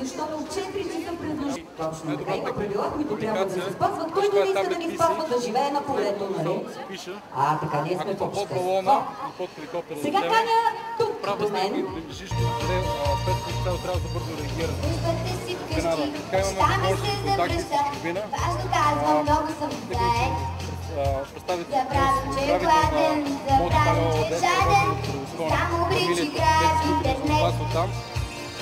защото от 4 часа през нощта точно така има правила, които трябва да се спазват. Е не иска да PC. спазва, да живее на полето, нали? А, така, ние сме хеликоптера Сега каня тук до мен. Идвате си вкъщи, ми възможност се за чужбина. Важно казвам, много съм заед. Забравям, че е гладен, забравям, че е жаден. който Само обричи Детски гражданите клуб